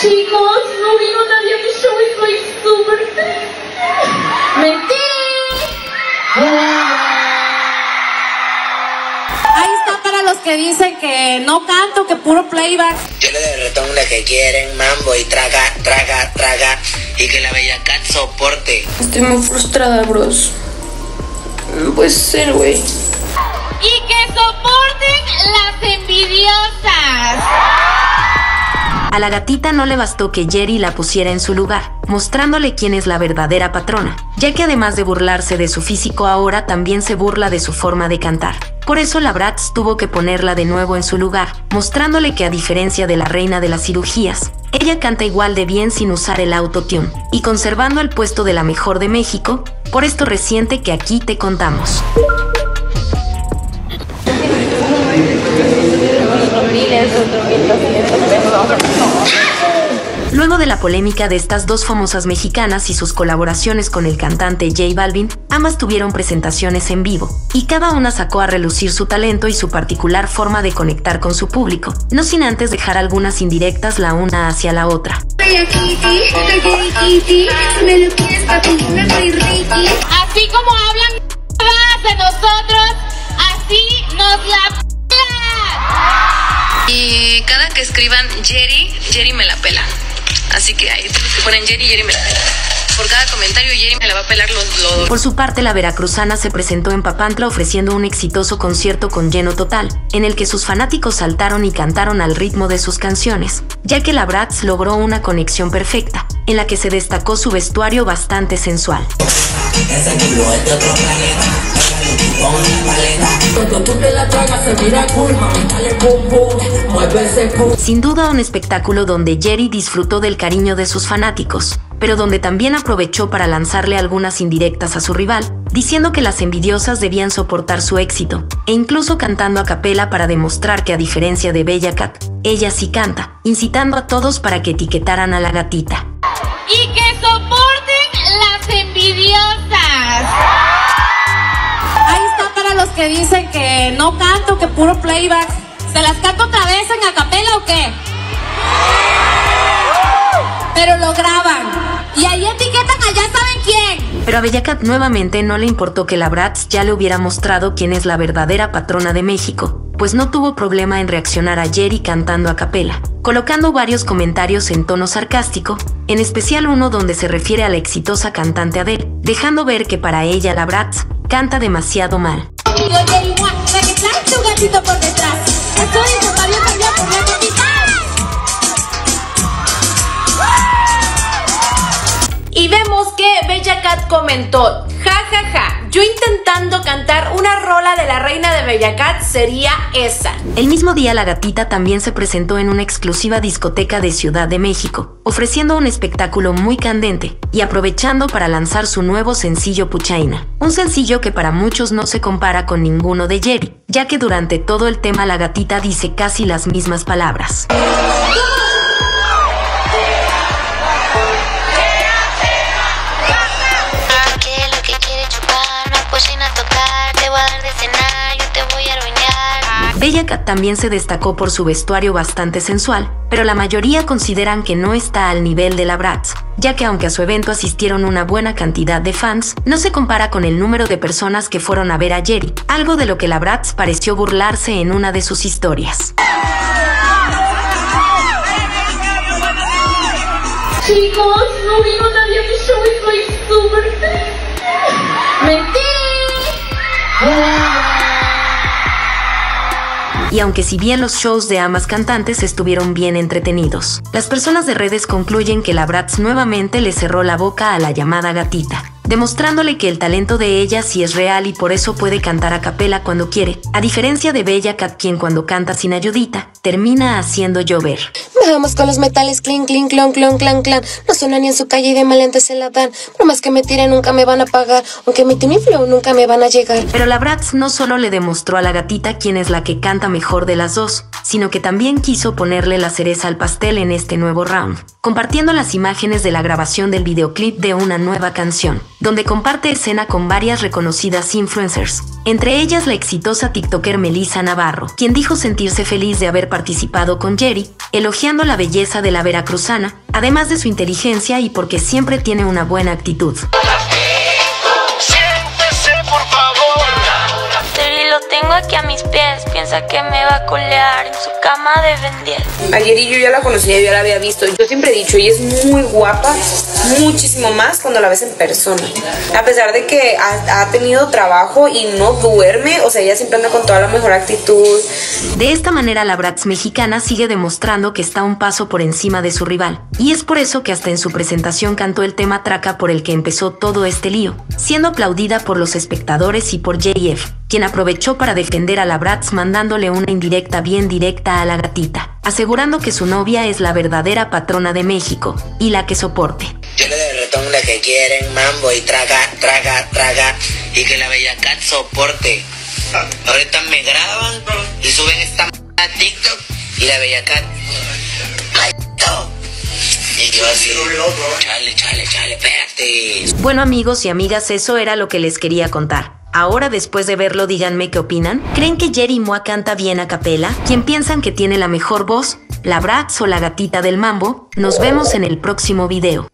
Chicos, no vino nadie a mi show y soy súper triste. ¡Mentira! Ahí está para los que dicen que no canto, que puro playback. Yo le doy el retón de que quieren mambo y traga, traga, traga. Y que la bella cat soporte. Estoy muy frustrada, bros. No puede ser, güey. Y que soporten las envidiosas. A la gatita no le bastó que Jerry la pusiera en su lugar, mostrándole quién es la verdadera patrona, ya que además de burlarse de su físico ahora también se burla de su forma de cantar. Por eso la Bratz tuvo que ponerla de nuevo en su lugar, mostrándole que a diferencia de la reina de las cirugías, ella canta igual de bien sin usar el autotune, y conservando el puesto de la mejor de México, por esto reciente que aquí te contamos. Luego de la polémica de estas dos famosas mexicanas y sus colaboraciones con el cantante J Balvin, ambas tuvieron presentaciones en vivo, y cada una sacó a relucir su talento y su particular forma de conectar con su público, no sin antes dejar algunas indirectas la una hacia la otra. Así como hablan de nosotros, así nos la pelan. Y cada que escriban Jerry, Jerry me la pela. Así que ahí que ponen Jerry, Jerry me la pela. Por cada comentario, Jerry me la va a pelar los, los... Por su parte, la veracruzana se presentó en Papantla ofreciendo un exitoso concierto con lleno total, en el que sus fanáticos saltaron y cantaron al ritmo de sus canciones, ya que la Bratz logró una conexión perfecta, en la que se destacó su vestuario bastante sensual. Con una paleta. Cuando tú te la tragas se mira cool, mami, dale pum pum, mueve ese pum. Sin duda un espectáculo donde Jerry disfrutó del cariño de sus fanáticos, pero donde también aprovechó para lanzarle algunas indirectas a su rival, diciendo que las envidiosas debían soportar su éxito, e incluso cantando a capela para demostrar que a diferencia de Bella Cat, ella sí canta, incitando a todos para que etiquetaran a la gatita. Y que soporten las envidiosas. Los que dicen que no canto, que puro playback. ¿Se las canto otra vez en acapela o qué? Pero lo graban. Y ahí etiquetan ya saben quién. Pero a Bella Cat nuevamente no le importó que la Bratz ya le hubiera mostrado quién es la verdadera patrona de México, pues no tuvo problema en reaccionar a Jerry cantando a capela, colocando varios comentarios en tono sarcástico, en especial uno donde se refiere a la exitosa cantante Adele, dejando ver que para ella la Bratz canta demasiado mal. Y vemos que Bella Cat comentó, ja ja ja, yo intentando cantar una rola de la reina de Bella Cat sería esa. El mismo día la gatita también se presentó en una exclusiva discoteca de Ciudad de México, ofreciendo un espectáculo muy candente y aprovechando para lanzar su nuevo sencillo Puchaina, un sencillo que para muchos no se compara con ninguno de Jerry, ya que durante todo el tema la gatita dice casi las mismas palabras. Arruinar. Bella Cat también se destacó por su vestuario bastante sensual, pero la mayoría consideran que no está al nivel de la Bratz, ya que aunque a su evento asistieron una buena cantidad de fans, no se compara con el número de personas que fueron a ver a Jerry, algo de lo que la Bratz pareció burlarse en una de sus historias. Chicos, no nadie mi show y soy súper triste. Y aunque si bien los shows de ambas cantantes estuvieron bien entretenidos, las personas de redes concluyen que la Bratz nuevamente le cerró la boca a la llamada gatita, demostrándole que el talento de ella sí es real y por eso puede cantar a capela cuando quiere, a diferencia de Bella Cat quien cuando canta sin ayudita, termina haciendo llover. Vamos con los metales, clink, clink, clon, clon, clan, clan. No suenan ni en su calle y de maleantes se la dan. Más que me tiren, nunca me van a pagar. Aunque mi flow, nunca me van a llegar. Pero la Bratz no solo le demostró a la gatita quién es la que canta mejor de las dos, sino que también quiso ponerle la cereza al pastel en este nuevo round, compartiendo las imágenes de la grabación del videoclip de una nueva canción. Donde comparte escena con varias reconocidas influencers, entre ellas la exitosa TikToker Melissa Navarro, quien dijo sentirse feliz de haber participado con Jerry, elogiando la belleza de la veracruzana, además de su inteligencia y porque siempre tiene una buena actitud. Tengo aquí a mis pies, piensa que me va a colear en su cama de vender. Ayer y yo ya la conocía, yo ya la había visto. Yo siempre he dicho, ella es muy guapa, muchísimo más cuando la ves en persona. A pesar de que ha, ha tenido trabajo y no duerme, o sea, ella siempre anda con toda la mejor actitud. De esta manera la Bratz mexicana sigue demostrando que está un paso por encima de su rival. Y es por eso que hasta en su presentación cantó el tema Traca por el que empezó todo este lío, siendo aplaudida por los espectadores y por JF, quien aprovechó para defender a la Bratz mandándole una indirecta bien directa a la gatita, asegurando que su novia es la verdadera patrona de México y la que soporte. Yo le doy retón la que quieren mambo y traga, traga, traga y que la bella cat soporte. Ahorita me graban y suben esta m a TikTok y la bella cat. Y yo así, chale, chale, chale, espérate. Bueno amigos y amigas, eso era lo que les quería contar. Ahora después de verlo díganme qué opinan. ¿Creen que Jerry Moa canta bien a capela? ¿Quién piensan que tiene la mejor voz? ¿La Bratz o la gatita del mambo? Nos vemos en el próximo video.